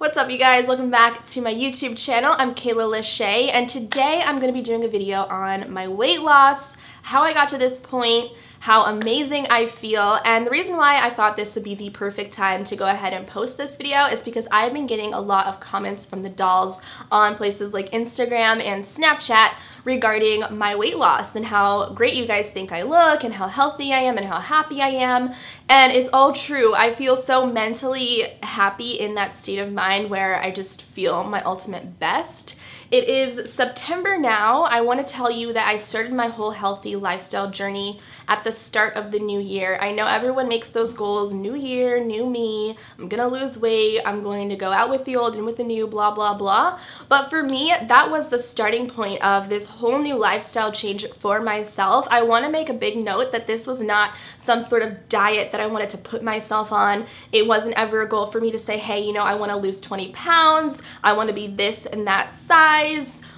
What's up you guys? Welcome back to my YouTube channel. I'm Kayla Lashae and today I'm going to be doing a video on my weight loss, how I got to this point, how amazing I feel. And the reason why I thought this would be the perfect time to go ahead and post this video is because I've been getting a lot of comments from the dolls on places like Instagram and Snapchat regarding my weight loss and how great you guys think I look and how healthy I am and how happy I am. And it's all true. I feel so mentally happy in that state of mind where I just feel my ultimate best. It is September now. I want to tell you that I started my whole healthy lifestyle journey at the start of the new year. I know everyone makes those goals, new year, new me, I'm gonna lose weight, I'm going to go out with the old and with the new, blah, blah, blah. But for me, that was the starting point of this whole new lifestyle change for myself. I want to make a big note that this was not some sort of diet that I wanted to put myself on. It wasn't ever a goal for me to say, hey, you know, I want to lose 20 pounds, I want to be this and that size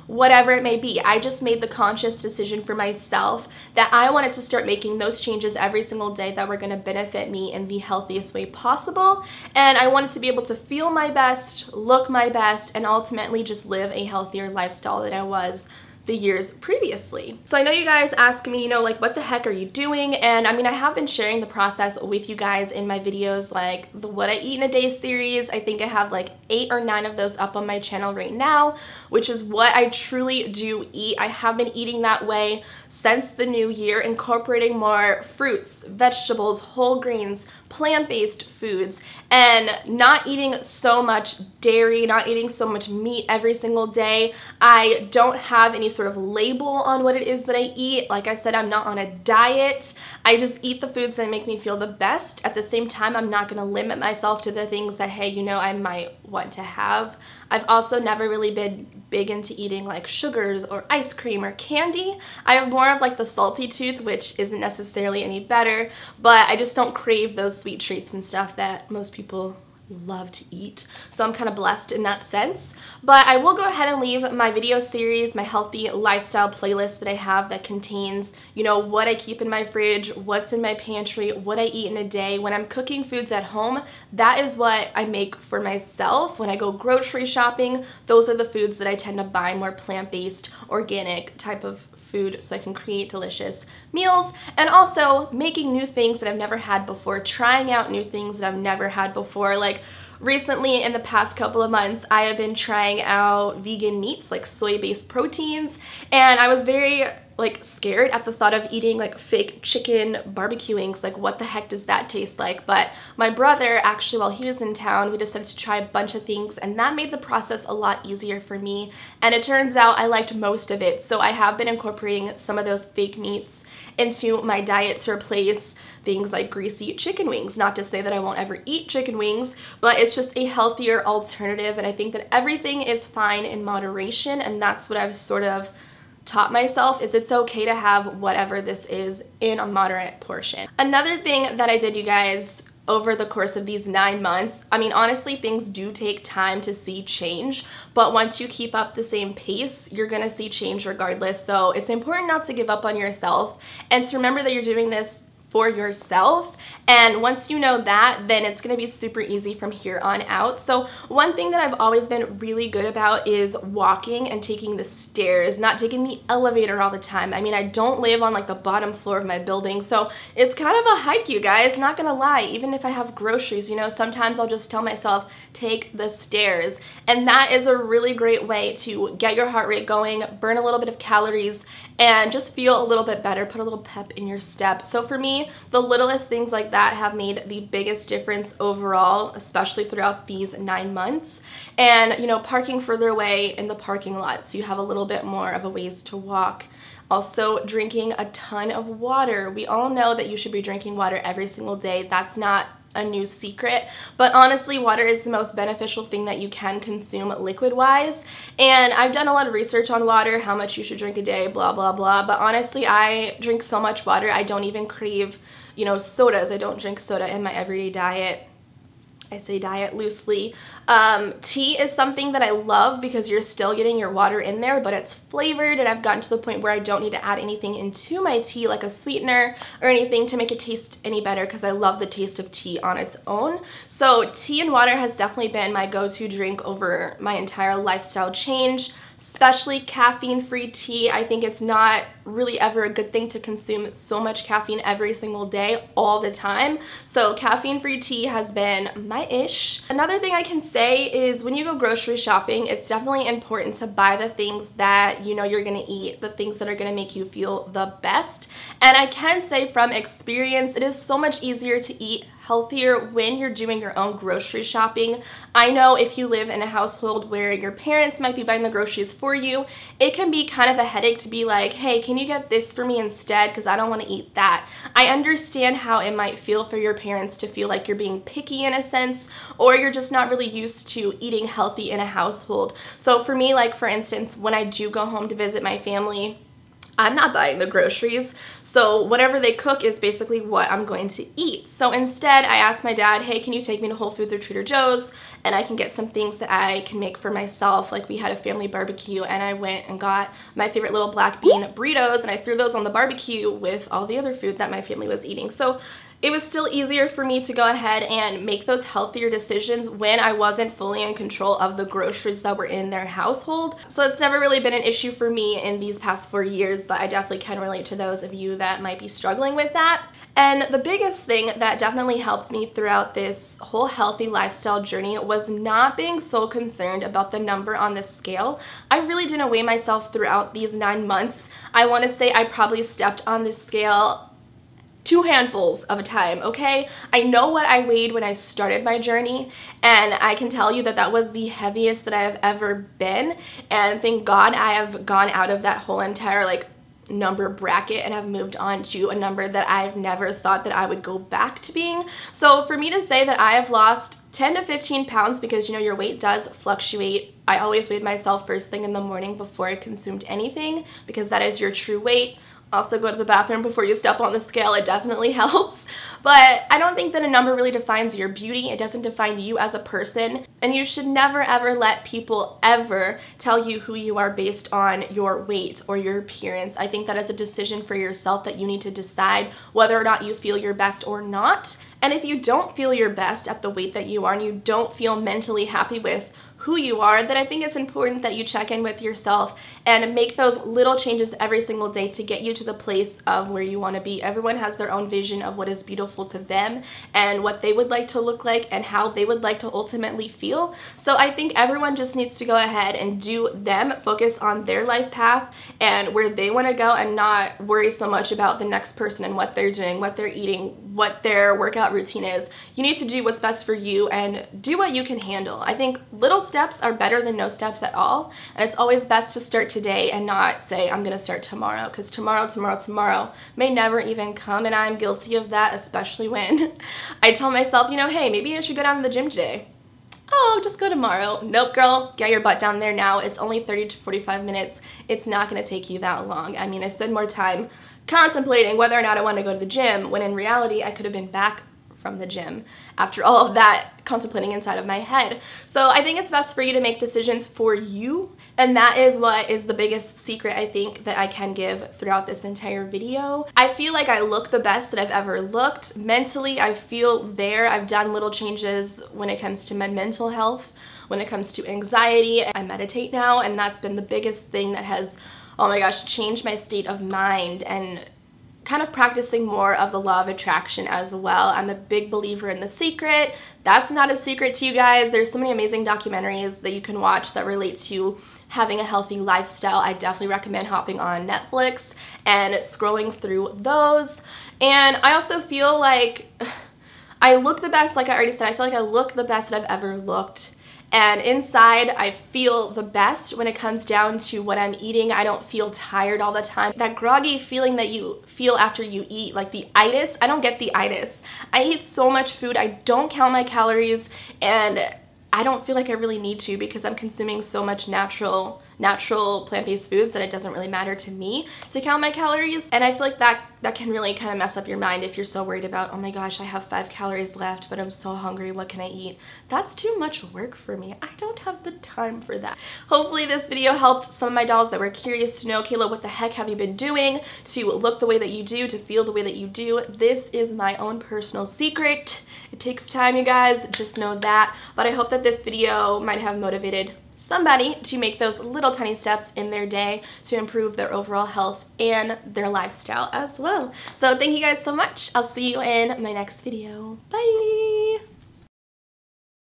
whatever it may be. I just made the conscious decision for myself that I wanted to start making those changes every single day that were going to benefit me in the healthiest way possible. And I wanted to be able to feel my best, look my best, and ultimately just live a healthier lifestyle than I was the years previously. So I know you guys ask me, you know, like what the heck are you doing? And I mean, I have been sharing the process with you guys in my videos like the What I Eat in a Day series. I think I have like eight or nine of those up on my channel right now, which is what I truly do eat. I have been eating that way since the new year, incorporating more fruits, vegetables, whole grains, plant-based foods, and not eating so much dairy, not eating so much meat every single day. I don't have any sort of label on what it is that I eat. Like I said, I'm not on a diet. I just eat the foods that make me feel the best. At the same time, I'm not gonna limit myself to the things that, hey, you know, I might want to have. I've also never really been big into eating like sugars or ice cream or candy. I have more of like the salty tooth, which isn't necessarily any better, but I just don't crave those sweet treats and stuff that most people love to eat. So I'm kind of blessed in that sense. But I will go ahead and leave my video series, my healthy lifestyle playlist that I have that contains, you know, what I keep in my fridge, what's in my pantry, what I eat in a day. When I'm cooking foods at home, that is what I make for myself. When I go grocery shopping, those are the foods that I tend to buy more plant-based, organic type of food so I can create delicious meals and also making new things that I've never had before, trying out new things that I've never had before. Like recently in the past couple of months, I have been trying out vegan meats like soy-based proteins and I was very like scared at the thought of eating like fake chicken barbecue wings like what the heck does that taste like? But my brother actually while he was in town we decided to try a bunch of things and that made the process a lot easier for me. And it turns out I liked most of it so I have been incorporating some of those fake meats into my diet to replace things like greasy chicken wings. Not to say that I won't ever eat chicken wings but it's just a healthier alternative and I think that everything is fine in moderation and that's what I've sort of taught myself is it's okay to have whatever this is in a moderate portion. Another thing that I did, you guys, over the course of these nine months. I mean, honestly, things do take time to see change, but once you keep up the same pace, you're gonna see change regardless. So it's important not to give up on yourself and to remember that you're doing this for yourself. And once you know that, then it's gonna be super easy from here on out. So one thing that I've always been really good about is walking and taking the stairs, not taking the elevator all the time. I mean, I don't live on like the bottom floor of my building, so it's kind of a hike, you guys, not gonna lie. Even if I have groceries, you know, sometimes I'll just tell myself, take the stairs. And that is a really great way to get your heart rate going, burn a little bit of calories, and just feel a little bit better, put a little pep in your step. So for me, the littlest things like that have made the biggest difference overall, especially throughout these nine months. And, you know, parking further away in the parking lot so you have a little bit more of a ways to walk. Also, drinking a ton of water. We all know that you should be drinking water every single day. That's not a new secret, but honestly, water is the most beneficial thing that you can consume liquid-wise, and I've done a lot of research on water, how much you should drink a day, blah, blah, blah, but honestly, I drink so much water, I don't even crave, you know, sodas. I don't drink soda in my everyday diet I say diet loosely. Um, tea is something that I love because you're still getting your water in there, but it's flavored and I've gotten to the point where I don't need to add anything into my tea like a sweetener or anything to make it taste any better because I love the taste of tea on its own. So tea and water has definitely been my go-to drink over my entire lifestyle change especially caffeine-free tea. I think it's not really ever a good thing to consume so much caffeine every single day all the time. So caffeine-free tea has been my ish. Another thing I can say is when you go grocery shopping, it's definitely important to buy the things that you know you're gonna eat, the things that are gonna make you feel the best. And I can say from experience, it is so much easier to eat healthier when you're doing your own grocery shopping. I know if you live in a household where your parents might be buying the groceries for you, it can be kind of a headache to be like, hey, can you get this for me instead because I don't want to eat that. I understand how it might feel for your parents to feel like you're being picky in a sense or you're just not really used to eating healthy in a household. So for me, like for instance, when I do go home to visit my family, I'm not buying the groceries, so whatever they cook is basically what I'm going to eat. So instead, I asked my dad, hey, can you take me to Whole Foods or Trader Joe's and I can get some things that I can make for myself. Like we had a family barbecue and I went and got my favorite little black bean burritos and I threw those on the barbecue with all the other food that my family was eating. So it was still easier for me to go ahead and make those healthier decisions when I wasn't fully in control of the groceries that were in their household. So it's never really been an issue for me in these past four years, but I definitely can relate to those of you that might be struggling with that. And the biggest thing that definitely helped me throughout this whole healthy lifestyle journey was not being so concerned about the number on the scale. I really didn't weigh myself throughout these nine months. I want to say I probably stepped on the scale two handfuls of a time, okay? I know what I weighed when I started my journey, and I can tell you that that was the heaviest that I have ever been, and thank God I have gone out of that whole entire, like, number bracket and have moved on to a number that I've never thought that I would go back to being. So for me to say that I have lost 10 to 15 pounds because you know your weight does fluctuate. I always weighed myself first thing in the morning before I consumed anything because that is your true weight. Also go to the bathroom before you step on the scale. It definitely helps. But I don't think that a number really defines your beauty. It doesn't define you as a person. And you should never ever let people ever tell you who you are based on your weight or your appearance. I think that is a decision for yourself that you need to decide whether or not you feel your best or not. And if you don't feel your best at the weight that you are and you don't feel mentally happy with who you are, then I think it's important that you check in with yourself and make those little changes every single day to get you to the place of where you want to be. Everyone has their own vision of what is beautiful to them and what they would like to look like and how they would like to ultimately feel. So I think everyone just needs to go ahead and do them, focus on their life path and where they want to go and not worry so much about the next person and what they're doing, what they're eating, what their workout routine is. You need to do what's best for you and do what you can handle. I think little steps are better than no steps at all. And it's always best to start today and not say, I'm gonna start tomorrow, because tomorrow, tomorrow, tomorrow may never even come. And I'm guilty of that, especially when I tell myself, you know, hey, maybe I should go down to the gym today oh, just go tomorrow. Nope, girl, get your butt down there now. It's only 30 to 45 minutes. It's not gonna take you that long. I mean, I spend more time contemplating whether or not I want to go to the gym when in reality I could have been back from the gym after all of that contemplating inside of my head. So I think it's best for you to make decisions for you and that is what is the biggest secret I think that I can give throughout this entire video. I feel like I look the best that I've ever looked. Mentally, I feel there. I've done little changes when it comes to my mental health, when it comes to anxiety. I meditate now and that's been the biggest thing that has, oh my gosh, changed my state of mind and kind of practicing more of the law of attraction as well. I'm a big believer in The Secret. That's not a secret to you guys. There's so many amazing documentaries that you can watch that relate to having a healthy lifestyle. I definitely recommend hopping on Netflix and scrolling through those. And I also feel like I look the best, like I already said, I feel like I look the best that I've ever looked and inside I feel the best when it comes down to what I'm eating. I don't feel tired all the time. That groggy feeling that you feel after you eat, like the itis, I don't get the itis. I eat so much food, I don't count my calories, and I don't feel like I really need to because I'm consuming so much natural natural plant-based foods that it doesn't really matter to me to count my calories. And I feel like that that can really kind of mess up your mind if you're so worried about, oh my gosh, I have five calories left, but I'm so hungry, what can I eat? That's too much work for me. I don't have the time for that. Hopefully this video helped some of my dolls that were curious to know, Kayla, what the heck have you been doing to look the way that you do, to feel the way that you do? This is my own personal secret. It takes time, you guys, just know that. But I hope that this video might have motivated somebody to make those little tiny steps in their day to improve their overall health and their lifestyle as well. So thank you guys so much. I'll see you in my next video. Bye!